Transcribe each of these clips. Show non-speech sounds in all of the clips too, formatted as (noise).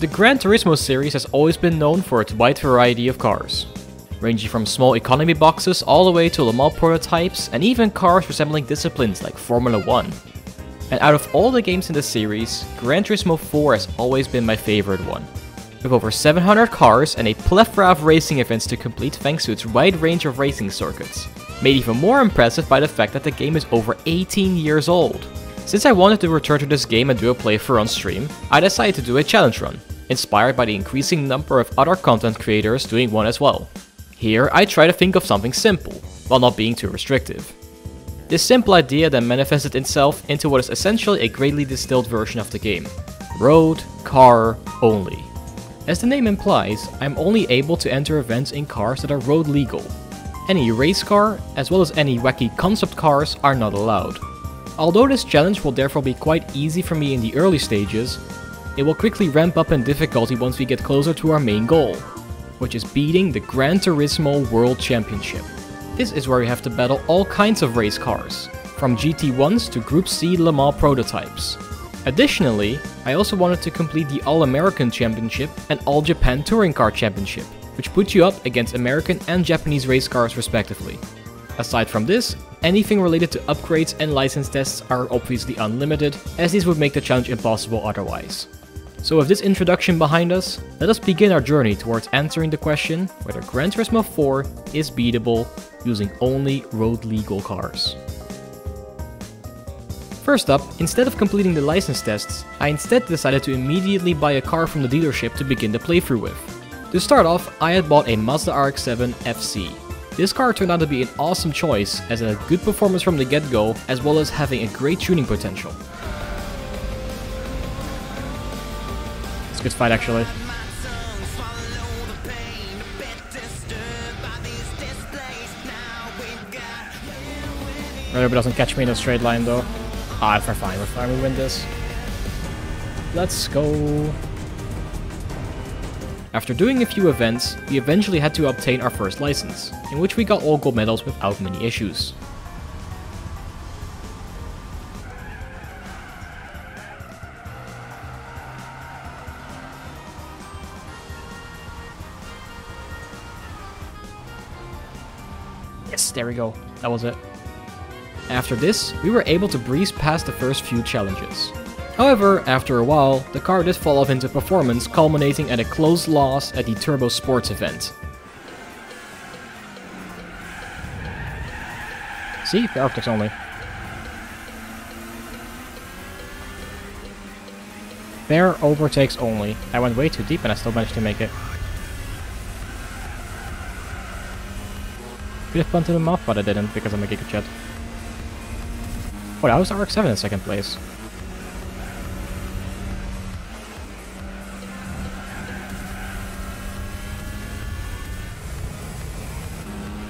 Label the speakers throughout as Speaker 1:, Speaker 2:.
Speaker 1: The Gran Turismo series has always been known for its wide variety of cars, ranging from small economy boxes all the way to Le Mans prototypes and even cars resembling disciplines like Formula 1. And out of all the games in the series, Gran Turismo 4 has always been my favorite one. With over 700 cars and a plethora of racing events to complete thanks to its wide range of racing circuits. Made even more impressive by the fact that the game is over 18 years old. Since I wanted to return to this game and do a playthrough on stream, I decided to do a challenge run, inspired by the increasing number of other content creators doing one as well. Here, I try to think of something simple, while not being too restrictive. This simple idea then manifested itself into what is essentially a greatly distilled version of the game. Road, car, only. As the name implies, I'm only able to enter events in cars that are road legal. Any race car, as well as any wacky concept cars, are not allowed. Although this challenge will therefore be quite easy for me in the early stages, it will quickly ramp up in difficulty once we get closer to our main goal, which is beating the Gran Turismo World Championship. This is where we have to battle all kinds of race cars, from GT1s to Group C Le Mans prototypes. Additionally, I also wanted to complete the All-American Championship and All-Japan Touring Car Championship, which put you up against American and Japanese race cars respectively. Aside from this, anything related to upgrades and license tests are obviously unlimited, as these would make the challenge impossible otherwise. So with this introduction behind us, let us begin our journey towards answering the question whether Gran Turismo 4 is beatable using only road legal cars. First up, instead of completing the license tests, I instead decided to immediately buy a car from the dealership to begin the playthrough with. To start off, I had bought a Mazda RX-7 FC. This car turned out to be an awesome choice as it had good performance from the get-go as well as having a great tuning potential. It's a good fight actually. Rubber doesn't catch me in a straight line though. Ah, we're fine, we're fine, we win this. Let's go. After doing a few events, we eventually had to obtain our first license, in which we got all gold medals without many issues. There we go. That was it. After this, we were able to breeze past the first few challenges. However, after a while, the car did fall off into performance, culminating at a close loss at the Turbo Sports event. See? Arctics only. Fair overtakes only. I went way too deep and I still managed to make it. Could have punted him off, but I didn't because I'm a Giga Oh, that was RX-7 in second place.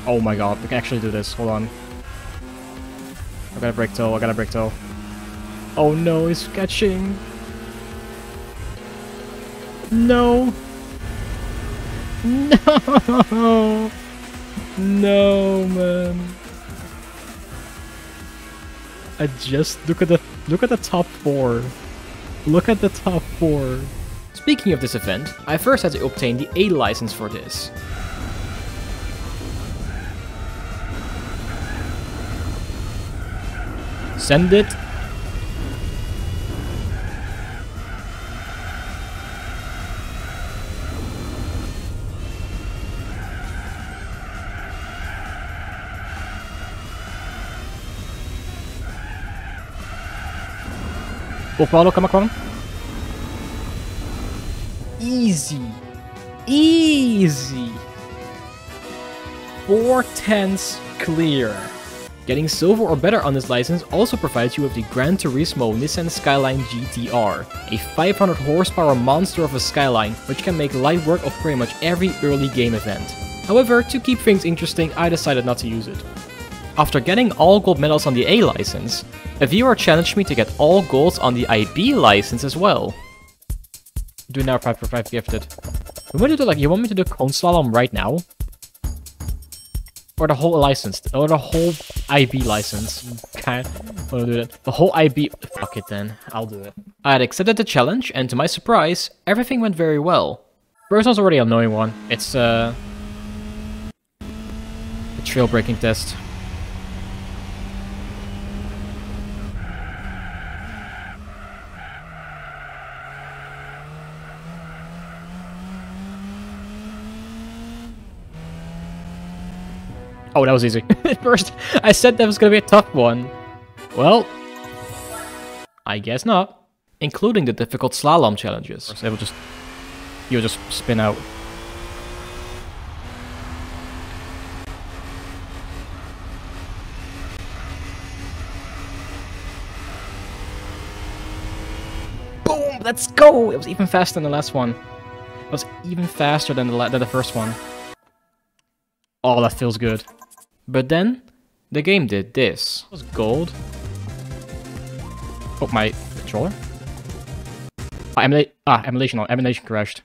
Speaker 1: Oh my god, we can actually do this. Hold on. I got a break toe, I got a break toe. Oh no, he's catching. No. (laughs) No. No, man. I just look at the look at the top four. Look at the top four. Speaking of this event, I first had to obtain the A license for this. Send it. Go Paulo, come on. Easy. Easy. Four tenths clear. Getting silver or better on this license also provides you with the Gran Turismo Nissan Skyline GTR, a 500 horsepower monster of a Skyline which can make light work of pretty much every early game event. However, to keep things interesting, I decided not to use it. After getting all gold medals on the A license, a viewer challenged me to get all golds on the IB license as well. Do now 5 for 5 gifted. We want to do like, you want me to do cone slalom right now? Or the whole license. Or the whole IB license. Can't wanna do that. The whole IB. Fuck it then. I'll do it. I had accepted the challenge, and to my surprise, everything went very well. First one's already an annoying one. It's, uh... The trail breaking test. Oh, that was easy. At (laughs) first, I said that was gonna be a tough one. Well, I guess not. Including the difficult slalom challenges. It will just... You'll just spin out. Boom! Let's go! It was even faster than the last one. It was even faster than the, than the first one. Oh, that feels good. But then, the game did this. It was gold. Oh, my controller? Oh, emula ah, emulation, oh, emulation crashed.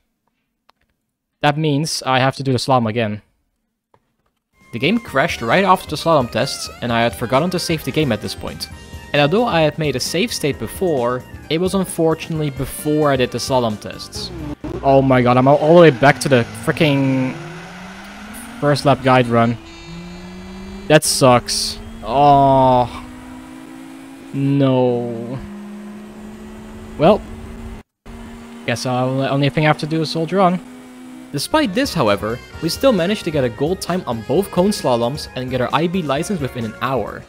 Speaker 1: That means I have to do the slalom again. The game crashed right after the slalom tests, and I had forgotten to save the game at this point. And although I had made a save state before, it was unfortunately before I did the slalom tests. Oh my god, I'm all the way back to the freaking first lap guide run. That sucks. Oh. No. Well, guess I'll, only thing I have to do is soldier on. Despite this, however, we still managed to get a gold time on both cone slaloms and get our IB license within an hour.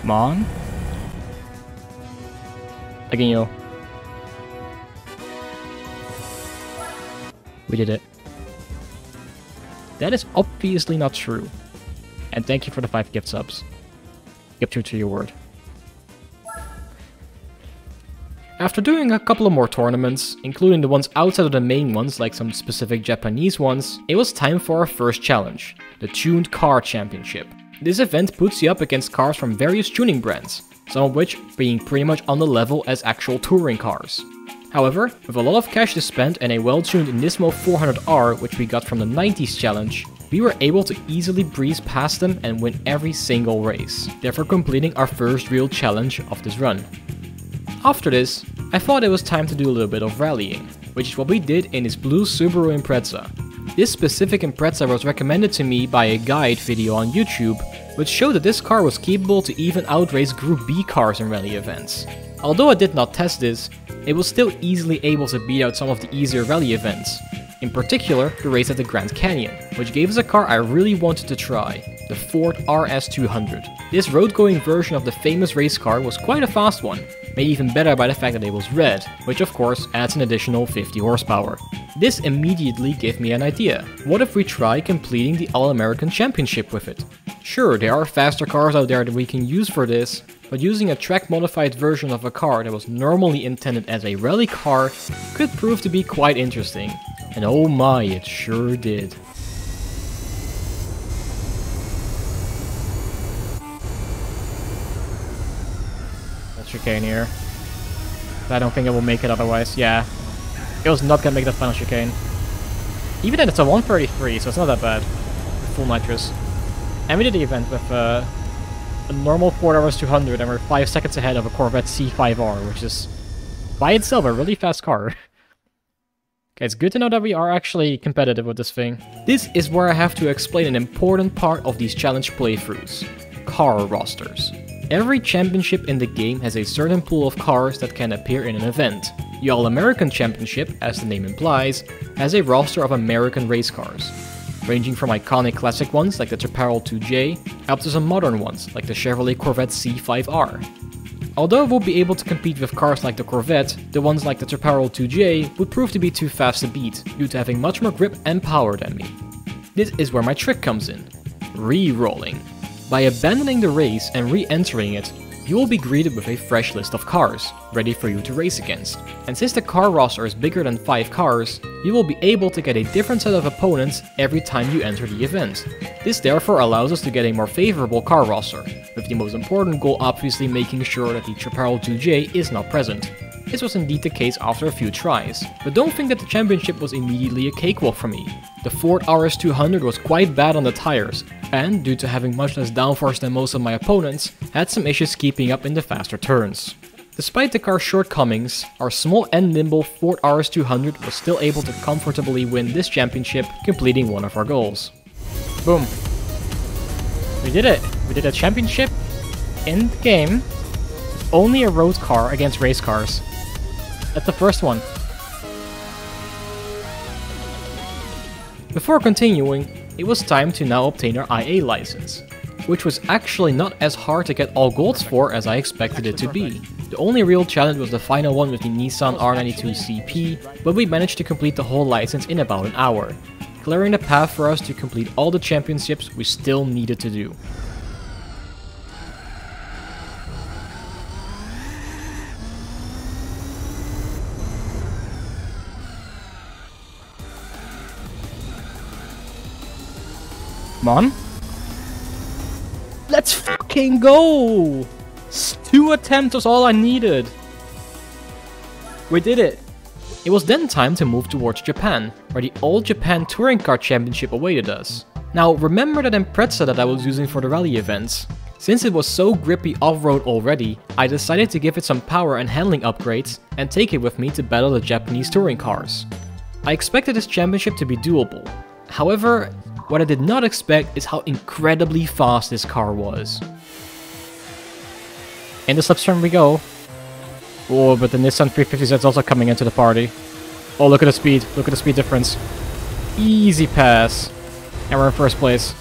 Speaker 1: Come on. Again, yo. We did it. That is obviously not true. And thank you for the 5 gift subs. Give true to your word. After doing a couple of more tournaments, including the ones outside of the main ones like some specific Japanese ones, it was time for our first challenge, the Tuned Car Championship. This event puts you up against cars from various tuning brands, some of which being pretty much on the level as actual touring cars. However, with a lot of cash to spend and a well-tuned Nismo 400R which we got from the 90s challenge, we were able to easily breeze past them and win every single race, therefore completing our first real challenge of this run. After this, I thought it was time to do a little bit of rallying, which is what we did in this blue Subaru Impreza. This specific Impreza was recommended to me by a guide video on YouTube, which showed that this car was capable to even outrace Group B cars in rally events. Although I did not test this, it was still easily able to beat out some of the easier rally events, in particular the race at the Grand Canyon, which gave us a car I really wanted to try, the Ford RS200. This road-going version of the famous race car was quite a fast one, made even better by the fact that it was red, which of course adds an additional 50 horsepower. This immediately gave me an idea. What if we try completing the All-American Championship with it? Sure, there are faster cars out there that we can use for this, but using a track-modified version of a car that was normally intended as a rally car could prove to be quite interesting. And oh my, it sure did. That's chicane here. I don't think it will make it otherwise, yeah. It was not gonna make that final chicane. Even then it's a 133, so it's not that bad. Full nitrous. And we did the event with uh, a normal Ford RS200 and we're 5 seconds ahead of a Corvette C5R, which is by itself a really fast car. (laughs) okay, it's good to know that we are actually competitive with this thing. This is where I have to explain an important part of these challenge playthroughs. Car rosters. Every championship in the game has a certain pool of cars that can appear in an event. The All-American Championship, as the name implies, has a roster of American race cars ranging from iconic classic ones like the Chaparral 2J, up to some modern ones like the Chevrolet Corvette C5R. Although we'll be able to compete with cars like the Corvette, the ones like the Chaparral 2J would prove to be too fast to beat, due to having much more grip and power than me. This is where my trick comes in. Re-rolling. By abandoning the race and re-entering it, you will be greeted with a fresh list of cars, ready for you to race against. And since the car roster is bigger than 5 cars, you will be able to get a different set of opponents every time you enter the event. This therefore allows us to get a more favorable car roster, with the most important goal obviously making sure that the Chaparral 2J is not present. This was indeed the case after a few tries, but don't think that the championship was immediately a cakewalk for me. The Ford RS200 was quite bad on the tires, and due to having much less downforce than most of my opponents, had some issues keeping up in the faster turns. Despite the car's shortcomings, our small and nimble Ford RS200 was still able to comfortably win this championship, completing one of our goals. Boom. We did it! We did a championship in the game. Only a road car against race cars. That's the first one. Before continuing, it was time to now obtain our IA license, which was actually not as hard to get all golds for as I expected it to be. The only real challenge was the final one with the Nissan R92 CP, but we managed to complete the whole license in about an hour, clearing the path for us to complete all the championships we still needed to do. On. Let's fucking go! Two attempts was all I needed. We did it. It was then time to move towards Japan, where the All Japan Touring Car Championship awaited us. Now, remember that Impreza that I was using for the rally events? Since it was so grippy off-road already, I decided to give it some power and handling upgrades and take it with me to battle the Japanese touring cars. I expected this championship to be doable. However, what I did not expect is how incredibly fast this car was. In the slipstream we go. Oh, but the Nissan 350Z is also coming into the party. Oh, look at the speed. Look at the speed difference. Easy pass. And we're in first place.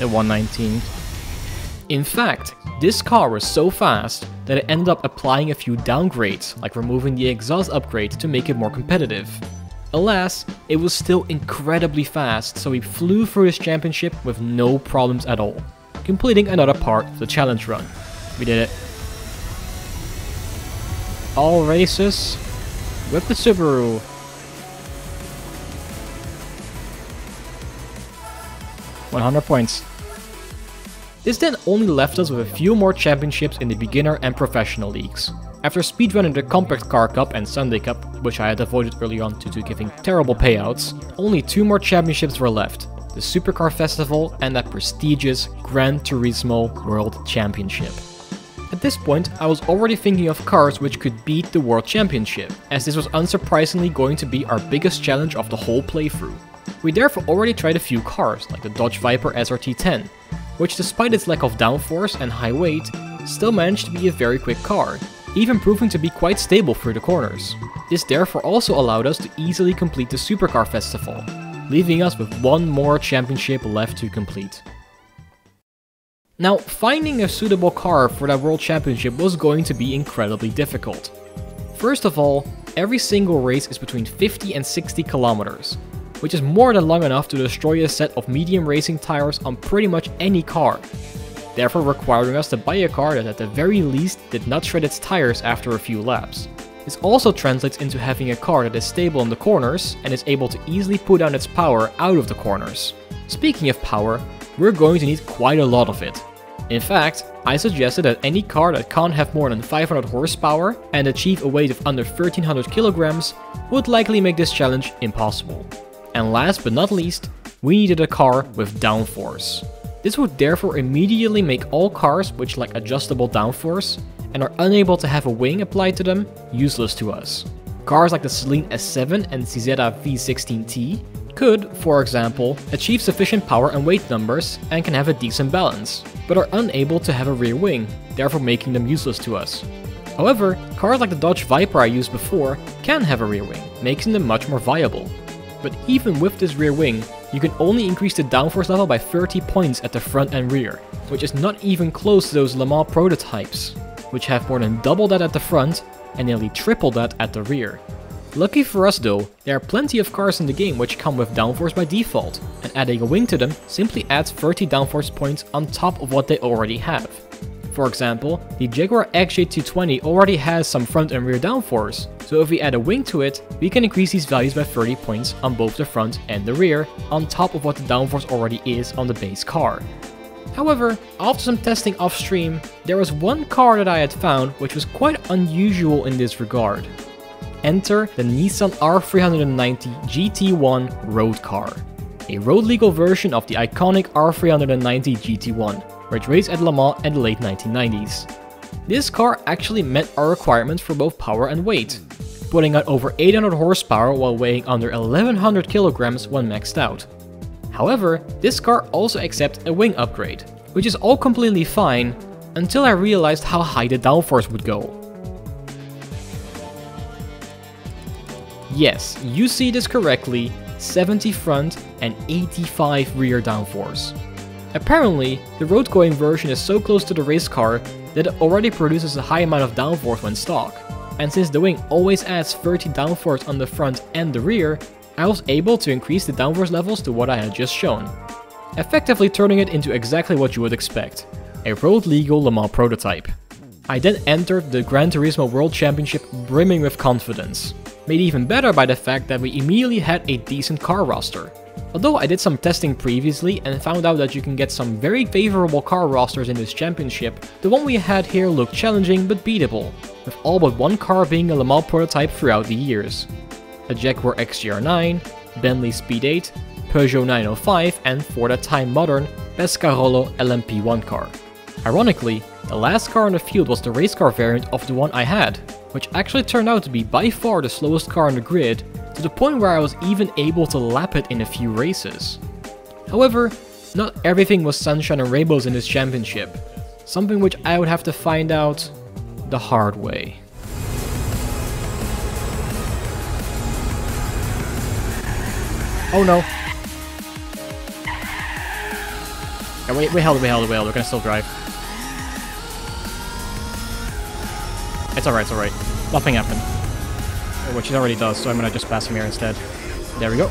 Speaker 1: At 119. In fact, this car was so fast that it ended up applying a few downgrades, like removing the exhaust upgrade to make it more competitive. Alas, it was still incredibly fast, so we flew through this championship with no problems at all, completing another part of the challenge run. We did it. All races with the Subaru. One hundred points. This then only left us with a few more championships in the beginner and professional leagues. After speedrunning the Compact Car Cup and Sunday Cup, which I had avoided early on due to giving terrible payouts, only two more championships were left, the Supercar Festival and that prestigious Gran Turismo World Championship. At this point, I was already thinking of cars which could beat the World Championship, as this was unsurprisingly going to be our biggest challenge of the whole playthrough. We therefore already tried a few cars, like the Dodge Viper SRT10, which despite its lack of downforce and high weight, still managed to be a very quick car, even proving to be quite stable through the corners. This therefore also allowed us to easily complete the Supercar Festival, leaving us with one more championship left to complete. Now, finding a suitable car for that World Championship was going to be incredibly difficult. First of all, every single race is between 50 and 60 kilometers, which is more than long enough to destroy a set of medium racing tires on pretty much any car, therefore requiring us to buy a car that at the very least did not shred its tires after a few laps. This also translates into having a car that is stable in the corners and is able to easily put down its power out of the corners. Speaking of power, we're going to need quite a lot of it. In fact, I suggested that any car that can't have more than 500 horsepower and achieve a weight of under 1300 kilograms would likely make this challenge impossible. And last but not least, we needed a car with downforce. This would therefore immediately make all cars which lack adjustable downforce and are unable to have a wing applied to them useless to us. Cars like the Saleen S7 and Cizeta V16T could, for example, achieve sufficient power and weight numbers and can have a decent balance, but are unable to have a rear wing, therefore making them useless to us. However, cars like the Dodge Viper I used before can have a rear wing, making them much more viable. But even with this rear wing, you can only increase the downforce level by 30 points at the front and rear, which is not even close to those Le Mans prototypes, which have more than double that at the front and nearly triple that at the rear. Lucky for us though, there are plenty of cars in the game which come with downforce by default, and adding a wing to them simply adds 30 downforce points on top of what they already have. For example, the Jaguar XJ220 already has some front and rear downforce, so if we add a wing to it, we can increase these values by 30 points on both the front and the rear, on top of what the downforce already is on the base car. However, after some testing off stream, there was one car that I had found which was quite unusual in this regard. Enter the Nissan R390 GT1 road car, a road legal version of the iconic R390 GT1, which raced at Le Mans in the late 1990s. This car actually met our requirements for both power and weight, putting out over 800 horsepower while weighing under 1100 kilograms when maxed out. However, this car also accepts a wing upgrade, which is all completely fine until I realized how high the downforce would go. Yes, you see this correctly, 70 front and 85 rear downforce. Apparently, the road going version is so close to the race car that it already produces a high amount of downforce when stock. And since the wing always adds 30 downforce on the front and the rear, I was able to increase the downforce levels to what I had just shown, effectively turning it into exactly what you would expect, a road legal Le Mans prototype. I then entered the Gran Turismo World Championship brimming with confidence, made even better by the fact that we immediately had a decent car roster. Although I did some testing previously and found out that you can get some very favorable car rosters in this championship, the one we had here looked challenging but beatable, with all but one car being a Le Mans prototype throughout the years. A Jaguar XJR9, Bentley Speed 8, Peugeot 905 and for that time modern Pescarolo LMP1 car. Ironically, the last car in the field was the race car variant of the one I had, which actually turned out to be by far the slowest car on the grid, to the point where I was even able to lap it in a few races. However, not everything was sunshine and rainbows in this championship, something which I would have to find out the hard way. Oh no. Yeah, wait, we held it, we held it, we held it, we're gonna still drive. It's alright, it's alright. Nothing happened. Which he already does, so I'm gonna just pass him here instead. There we go. A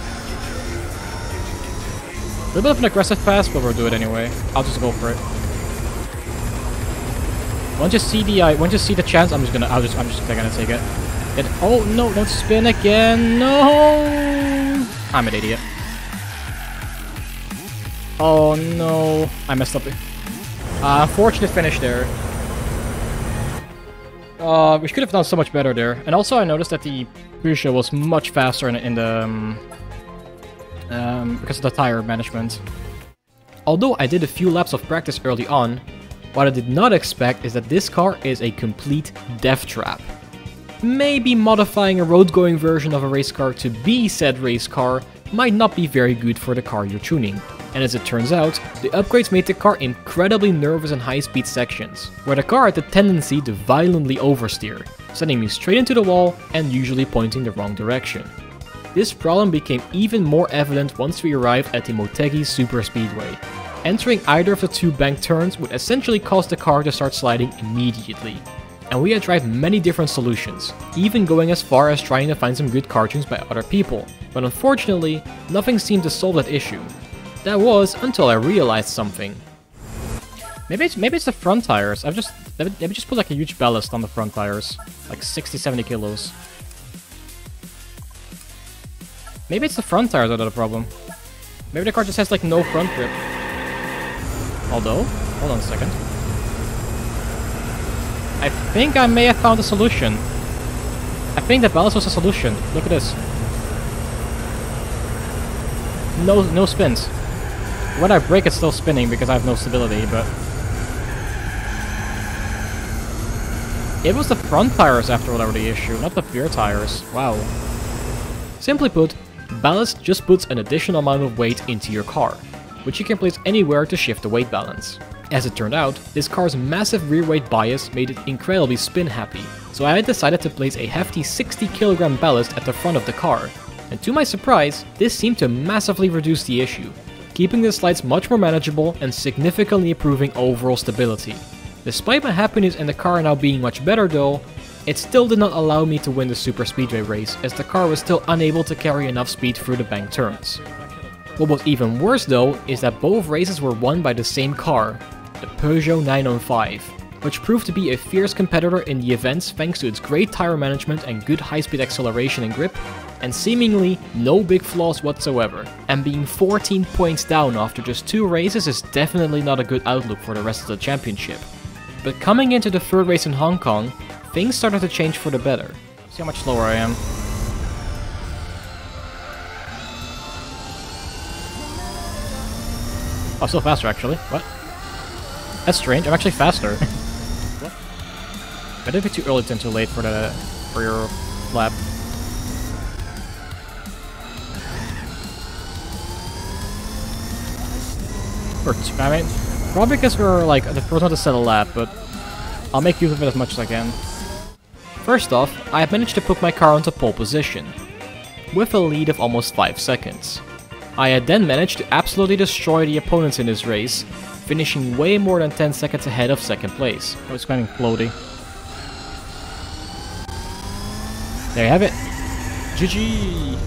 Speaker 1: little bit of an aggressive pass, but we'll do it anyway. I'll just go for it. Once you see the uh, once you see the chance, I'm just gonna I'll just I'm just gonna take it. it oh no, don't spin again. No I'm an idiot. Oh no. I messed up. Uh, unfortunate finish there. Uh, we could have done so much better there. And also I noticed that the Peugeot was much faster in, in the... Um, um, because of the tire management. Although I did a few laps of practice early on, what I did not expect is that this car is a complete death trap. Maybe modifying a road-going version of a race car to be said race car might not be very good for the car you're tuning and as it turns out, the upgrades made the car incredibly nervous in high-speed sections, where the car had the tendency to violently oversteer, sending me straight into the wall and usually pointing the wrong direction. This problem became even more evident once we arrived at the Motegi Super Speedway. Entering either of the two bank turns would essentially cause the car to start sliding immediately. And we had tried many different solutions, even going as far as trying to find some good car tunes by other people. But unfortunately, nothing seemed to solve that issue, that was until I realized something. Maybe it's, maybe it's the front tires. I've just maybe just put like a huge ballast on the front tires, like 60, 70 kilos. Maybe it's the front tires that are the problem. Maybe the car just has like no front grip. Although, hold on a second. I think I may have found a solution. I think the ballast was a solution. Look at this. No, no spins. When I break, it's still spinning because I have no stability, but... It was the front tires after all the issue, not the rear tires. Wow. Simply put, ballast just puts an additional amount of weight into your car, which you can place anywhere to shift the weight balance. As it turned out, this car's massive rear weight bias made it incredibly spin happy, so I decided to place a hefty 60 kg ballast at the front of the car, and to my surprise, this seemed to massively reduce the issue, keeping the slides much more manageable and significantly improving overall stability. Despite my happiness and the car now being much better though, it still did not allow me to win the Super Speedway race as the car was still unable to carry enough speed through the bank turns. What was even worse though is that both races were won by the same car, the Peugeot 905, which proved to be a fierce competitor in the events thanks to its great tire management and good high-speed acceleration and grip, and seemingly no big flaws whatsoever. And being 14 points down after just two races is definitely not a good outlook for the rest of the championship. But coming into the third race in Hong Kong, things started to change for the better. See how much slower I am. Oh, still faster actually. What? That's strange. I'm actually faster. (laughs) what? Better be too early than too late for the for your lap. Or two, I mean, probably because we're like the first one to set a lap, but I'll make use of it as much as I can. First off, I have managed to put my car onto pole position, with a lead of almost 5 seconds. I had then managed to absolutely destroy the opponents in this race, finishing way more than 10 seconds ahead of second place. Oh, I was kind of floaty. There you have it. GG!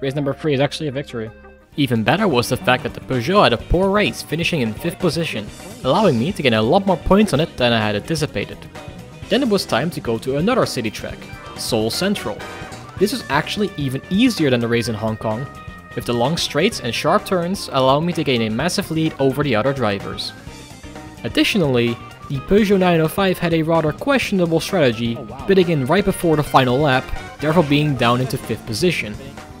Speaker 1: Race number 3 is actually a victory. Even better was the fact that the Peugeot had a poor race, finishing in 5th position, allowing me to gain a lot more points on it than I had anticipated. Then it was time to go to another city track, Seoul Central. This was actually even easier than the race in Hong Kong, with the long straights and sharp turns allowing me to gain a massive lead over the other drivers. Additionally, the Peugeot 905 had a rather questionable strategy, oh, pitting in right before the final lap, therefore being down into 5th position.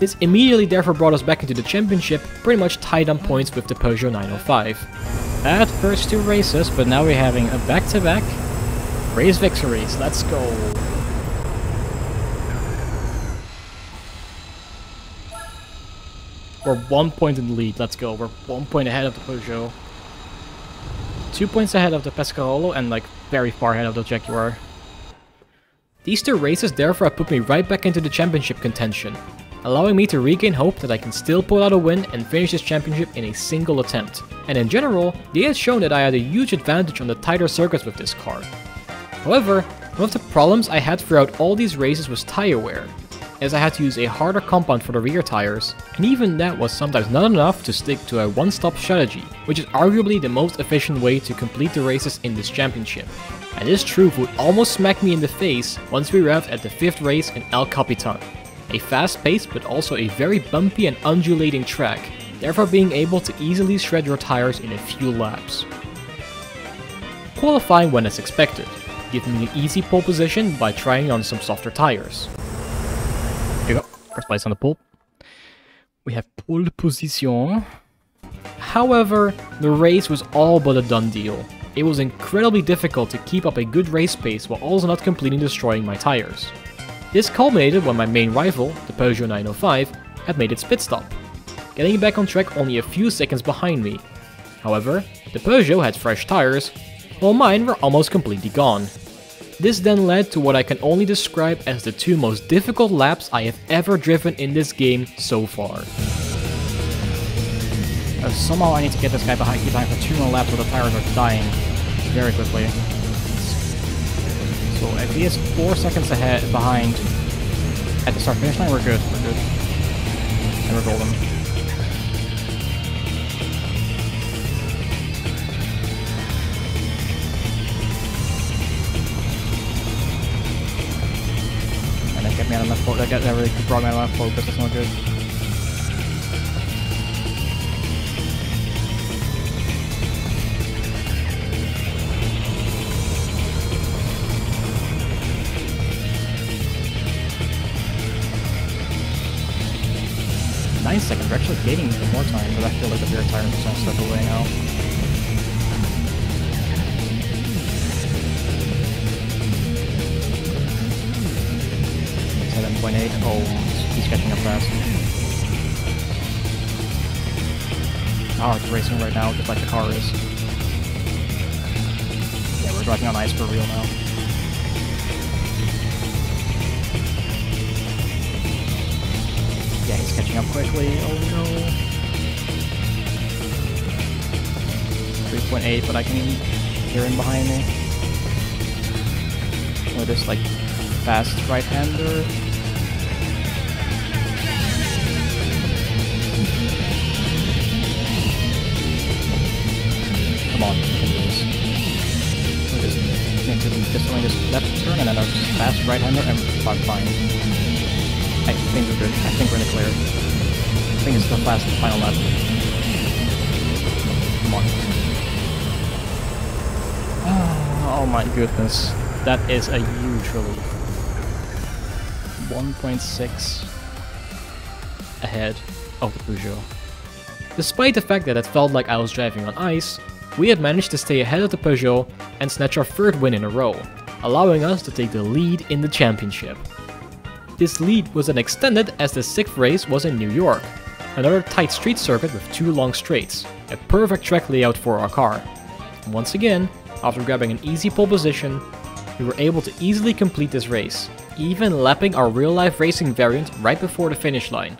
Speaker 1: This immediately therefore brought us back into the championship, pretty much tied on points with the Peugeot 905. Bad first two races, but now we're having a back-to-back -back race victories. Let's go! We're one point in the lead. Let's go. We're one point ahead of the Peugeot. Two points ahead of the Pescarolo and like very far ahead of the Jaguar. These two races therefore put me right back into the championship contention, allowing me to regain hope that I can still pull out a win and finish this championship in a single attempt. And in general, they had shown that I had a huge advantage on the tighter circuits with this car. However, one of the problems I had throughout all these races was tire wear, as I had to use a harder compound for the rear tires, and even that was sometimes not enough to stick to a one-stop strategy, which is arguably the most efficient way to complete the races in this championship. And this truth would almost smack me in the face once we arrived at the 5th race in El Capitan. A fast-paced but also a very bumpy and undulating track, therefore being able to easily shred your tires in a few laps. Qualifying went as expected, giving me an easy pole position by trying on some softer tires. Here we go, First place on the pole. We have pole position. However, the race was all but a done deal. It was incredibly difficult to keep up a good race pace while also not completely destroying my tires. This culminated when my main rival, the Peugeot 905, had made its pit stop, getting back on track only a few seconds behind me. However, the Peugeot had fresh tires, while mine were almost completely gone. This then led to what I can only describe as the two most difficult laps I have ever driven in this game so far. Uh, somehow I need to get this guy behind, behind for two more laps or the tires are dying very quickly. So if he is four seconds ahead behind at the start finish line, we're good. We're good. And we're golden. get me out of my focus. That, that really brought me out of my focus. That's not good. We're actually gaining even more time, but I feel like the rear tire is gonna step away now. 7.8. Oh, he's catching up fast. Oh, it's racing right now, just like the car is. Yeah, we're driving on ice for real now. Catching up quickly. Oh no. 3.8, but I can hear him behind me. Or this, like, fast right-hander. Come on, just just only this left turn and then a fast right-hander and I'm fine. I think we're good. I think we're in the clear. Think it's the last final lap. Come on. Ah, oh my goodness. That is a huge relief. 1.6 ahead of the Peugeot. Despite the fact that it felt like I was driving on ice, we had managed to stay ahead of the Peugeot and snatch our third win in a row, allowing us to take the lead in the championship. This lead was then extended as the sixth race was in New York, another tight street circuit with two long straights, a perfect track layout for our car. Once again, after grabbing an easy pole position, we were able to easily complete this race, even lapping our real-life racing variant right before the finish line.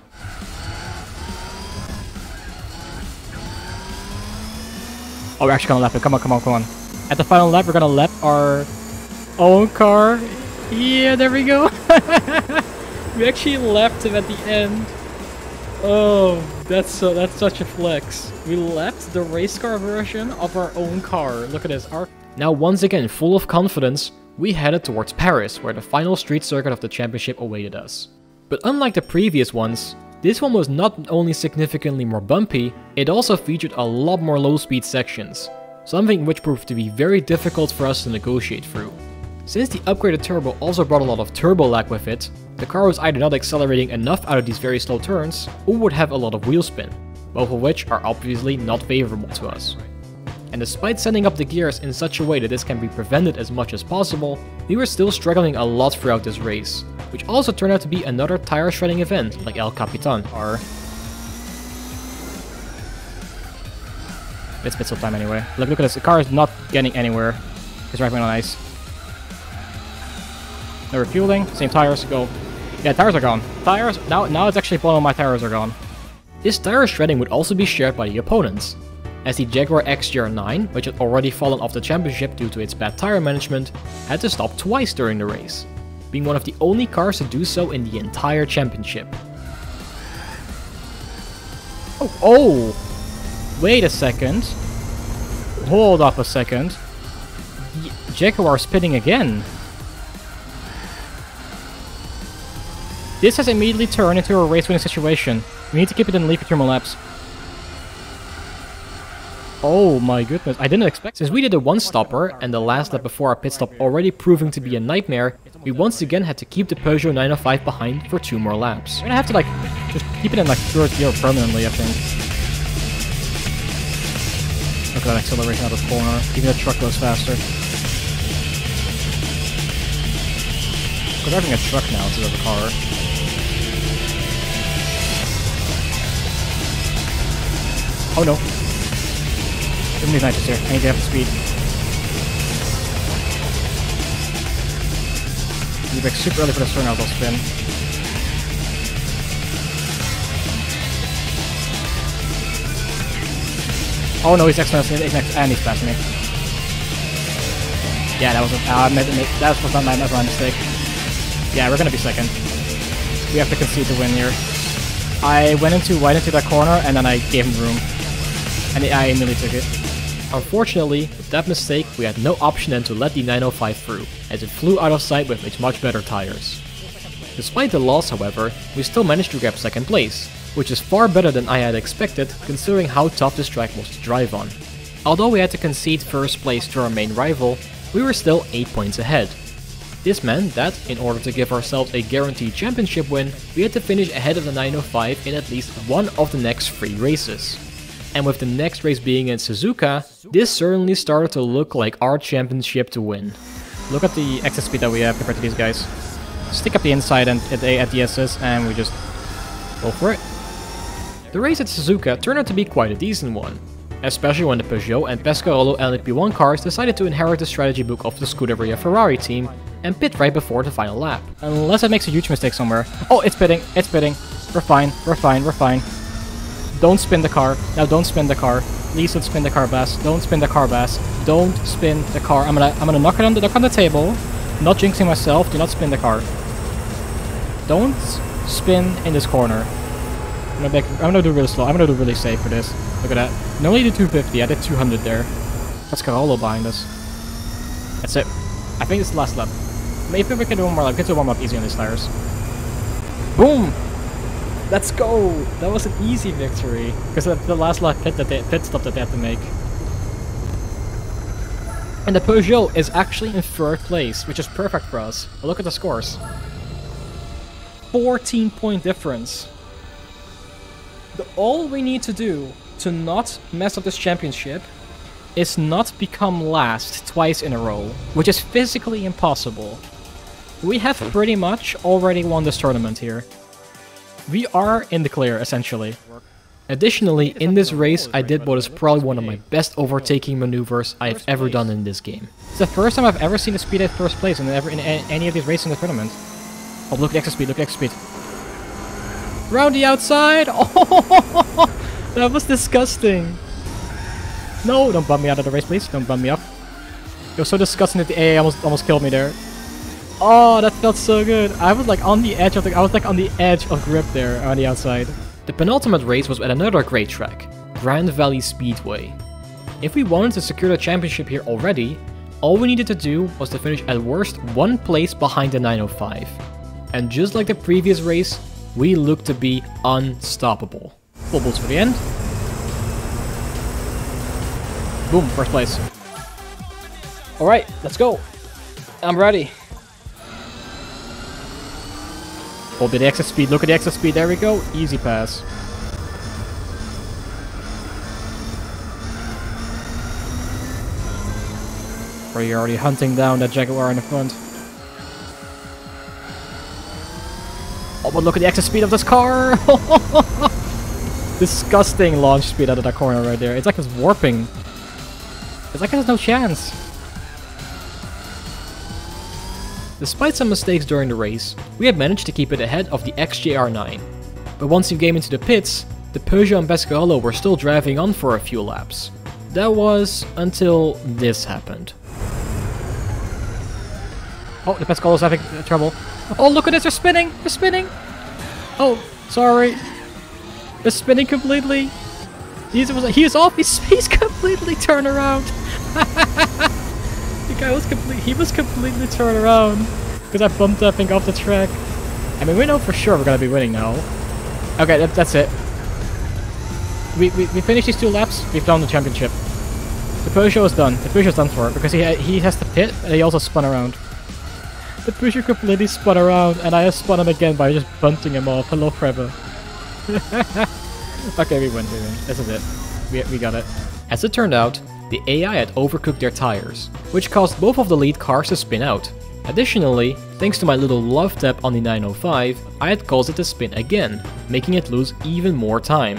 Speaker 1: Oh, we're actually gonna lap it. Come on, come on, come on. At the final lap, we're gonna lap our own car. Yeah, there we go. (laughs) we actually lapped him at the end. Oh, that's so that's such a flex. We left the race car version of our own car. Look at this. Our now once again full of confidence, we headed towards Paris, where the final street circuit of the championship awaited us. But unlike the previous ones, this one was not only significantly more bumpy, it also featured a lot more low speed sections, something which proved to be very difficult for us to negotiate through. Since the upgraded turbo also brought a lot of turbo lag with it, the car was either not accelerating enough out of these very slow turns, or would have a lot of wheel spin, both of which are obviously not favorable to us. And despite setting up the gears in such a way that this can be prevented as much as possible, we were still struggling a lot throughout this race, which also turned out to be another tire shredding event like El Capitan are. It's pit stop time anyway. Look, look at this, the car is not getting anywhere. It's driving on ice. Refueling, same tires, go. Yeah, tires are gone. Tires, now, now it's actually blowing my tires are gone. This tire shredding would also be shared by the opponents, as the Jaguar XJR9, which had already fallen off the championship due to its bad tire management, had to stop twice during the race, being one of the only cars to do so in the entire championship. Oh, oh! Wait a second. Hold up a second. Y Jaguar spinning again. This has immediately turned into a race winning situation. We need to keep it in lead for two laps. Oh my goodness, I didn't expect Since we did a one-stopper, and the last lap before our pit stop already proving to be a nightmare, we once again had to keep the Peugeot 905 behind for two more laps. We're gonna have to like, just keep it in like third gear permanently, I think. Look at that acceleration out of the corner, even the truck goes faster. We're driving a truck now instead of a car. Oh no, Give me nitrous here. I need to have the speed. You back super early for the turn, I'll spin. Oh no, he's next to he's next, and he's passing me. Yeah, that was a, uh, that was not my, my mistake. Yeah, we're gonna be second. We have to concede the win here. I went into wide into that corner, and then I gave him room. And I immediately took it. Unfortunately, with that mistake, we had no option than to let the 905 through, as it flew out of sight with its much better tires. Despite the loss, however, we still managed to grab second place, which is far better than I had expected considering how tough this track was to drive on. Although we had to concede first place to our main rival, we were still 8 points ahead. This meant that, in order to give ourselves a guaranteed championship win, we had to finish ahead of the 905 in at least one of the next three races and with the next race being in Suzuka, this certainly started to look like our championship to win. Look at the exit speed that we have compared to these guys. Stick up the inside and at the, at the SS and we just go for it. The race at Suzuka turned out to be quite a decent one, especially when the Peugeot and Pescarolo LMP1 cars decided to inherit the strategy book of the Scuderia Ferrari team and pit right before the final lap. Unless it makes a huge mistake somewhere. Oh, it's pitting, it's pitting. We're fine, we're fine, we're fine. Don't spin the car. Now don't spin the car. Please don't spin the car, Bas. Don't spin the car, Bas. Don't spin the car. I'm gonna I'm gonna knock it on the knock on the table. not jinxing myself. Do not spin the car. Don't spin in this corner. I'm gonna, make, I'm gonna do really slow. I'm gonna do really safe for this. Look at that. No, only did 250. I did 200 there. That's Carolo behind us. That's it. I think it's the last lap. Maybe we can do one more lap. Do one more lap easy on these tires. Boom! Let's go! That was an easy victory. Because of the last lap pit, that they, pit stop that they had to make. And the Peugeot is actually in third place, which is perfect for us. Look at the scores. 14 point difference. The, all we need to do to not mess up this championship is not become last twice in a row, which is physically impossible. We have hmm. pretty much already won this tournament here. We are in the clear, essentially. Additionally, in this race, I did what is probably one of my best overtaking maneuvers I've ever done in this game. It's the first time I've ever seen a speed at first place in, ever, in any of these races in the tournament. Oh, look at extra speed, look at extra speed. Round the outside! Oh, (laughs) that was disgusting. No, don't bump me out of the race, please. Don't bump me up. It was so disgusting that the AI almost, almost killed me there. Oh, that felt so good. I was like on the edge of the, I was like on the edge of grip there on the outside.
Speaker 2: The penultimate race was at another great track, Grand Valley Speedway. If we wanted to secure the championship here already, all we needed to do was to finish at worst one place behind the 905. And just like the previous race, we looked to be unstoppable.
Speaker 1: Boost for the end. Boom, first place. Alright, let's go. I'm ready. Hold the exit speed, look at the exit speed, there we go. Easy pass. Are you already hunting down that Jaguar in the front? Oh, but look at the exit speed of this car! (laughs) Disgusting launch speed out of that corner right there. It's like it's warping. It's like has no chance.
Speaker 2: Despite some mistakes during the race, we had managed to keep it ahead of the XJR9. But once we came into the pits, the Peugeot and Pescarolo were still driving on for a few laps. That was until this happened.
Speaker 1: Oh, the Pescarolo's having trouble. Oh, look at this, they're spinning! They're spinning! Oh, sorry. They're spinning completely. He's, he's off, he's, he's completely turned around. (laughs) the guy was complete, he was completely turned around. Because I bumped that thing off the track. I mean, we know for sure we're going to be winning now. Okay, that, that's it. We, we, we finished these two laps, we've done the championship. The Peugeot is done. The Peugeot is done for because he, he has to pit and he also spun around. The Peugeot completely spun around and I spun him again by just bunting him off. Hello, forever. (laughs) okay, we win, we win. This is it. We, we got it.
Speaker 2: As it turned out, the AI had overcooked their tires, which caused both of the lead cars to spin out. Additionally, thanks to my little love tap on the 905, I had caused it to spin again, making it lose even more time.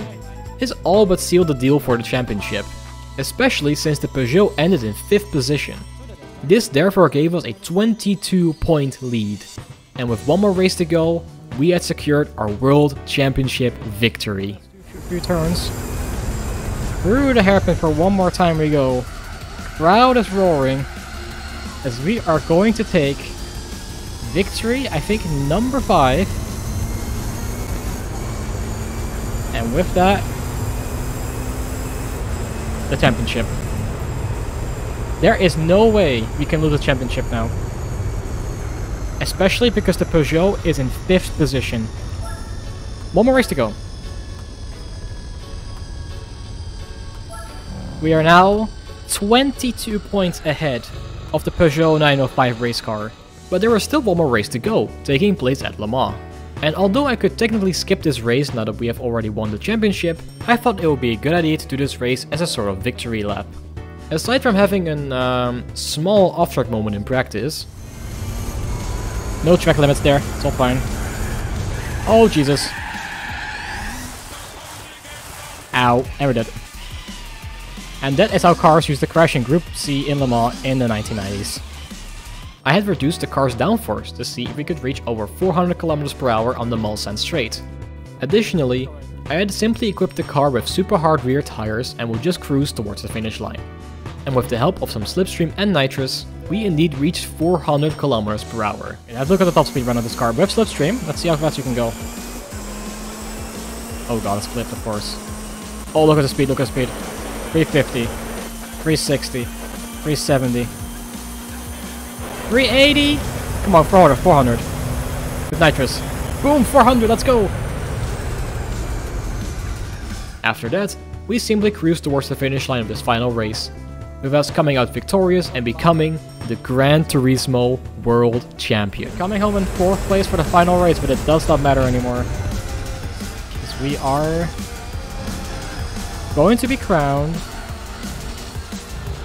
Speaker 2: This all but sealed the deal for the championship, especially since the Peugeot ended in 5th position. This therefore gave us a 22 point lead, and with one more race to go, we had secured our World Championship victory.
Speaker 1: Few turns. Through the hairpin for one more time we go. Crowd is roaring as we are going to take victory, I think number 5. And with that, the championship. There is no way we can lose the championship now. Especially because the Peugeot is in 5th position. One more race to go. We are now 22 points ahead of the Peugeot 905 race car. But there was still one more race to go, taking place at Le Mans. And although I could technically skip this race now that we have already won the championship, I thought it would be a good idea to do this race as a sort of victory lap. Aside from having a um, small off-track moment in practice... No track limits there, it's all fine. Oh, Jesus. Ow, and we're dead. And that is how cars used to crash in Group C in Le Mans in the 1990s. I had reduced the car's downforce to see if we could reach over 400 km per hour on the Mulsanne straight. Additionally, I had simply equipped the car with super hard rear tires and would just cruise towards the finish line. And with the help of some slipstream and nitrous, we indeed reached 400 km per hour. And let's look at the top speed run of this car with slipstream. Let's see how fast you can go. Oh god, it's flipped of course. Oh look at the speed, look at the speed. 350, 360, 370, 380. Come on, 400, 400. With nitrous.
Speaker 3: Boom, 400, let's go!
Speaker 1: After that, we simply cruise towards the finish line of this final race, with us coming out victorious and becoming the Gran Turismo World Champion.
Speaker 3: Coming home in 4th place for the final race, but it does not matter anymore. Because we are going to be crowned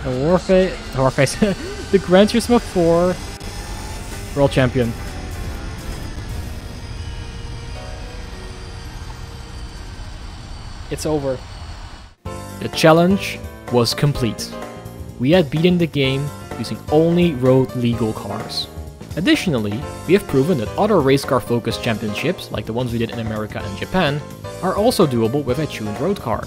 Speaker 3: the Warface, Warface, the (laughs) Gran Turismo 4 World Champion. It's over.
Speaker 1: The challenge was complete. We had beaten the game using only road legal cars. Additionally, we have proven that other race car focused championships, like the ones we did in America and Japan, are also doable with a tuned road car.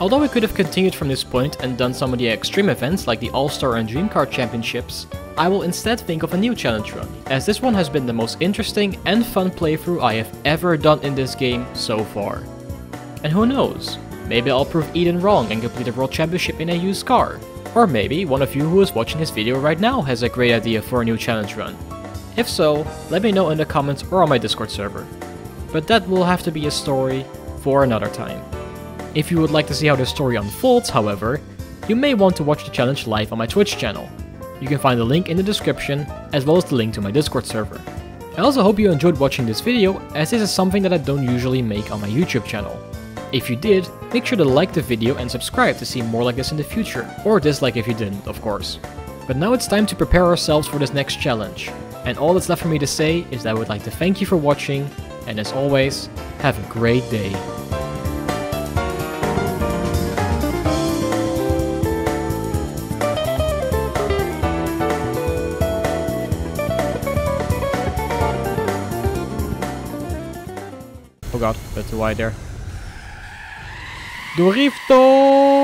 Speaker 1: Although we could have continued from this point and done some of the extreme events like the All-Star and Dream Car Championships, I will instead think of a new challenge run, as this one has been the most interesting and fun playthrough I have ever done in this game so far. And who knows, maybe I'll prove Eden wrong and complete a World Championship in a used car. Or maybe one of you who is watching this video right now has a great idea for a new challenge run. If so, let me know in the comments or on my Discord server. But that will have to be a story for another time. If you would like to see how the story unfolds, however, you may want to watch the challenge live on my Twitch channel. You can find the link in the description, as well as the link to my Discord server. I also hope you enjoyed watching this video, as this is something that I don't usually make on my YouTube channel. If you did, make sure to like the video and subscribe to see more like this in the future, or dislike if you didn't, of course. But now it's time to prepare ourselves for this next challenge, and all that's left for me to say is that I would like to thank you for watching, and as always, have a great day.
Speaker 3: Bit too wide there. Dorifto!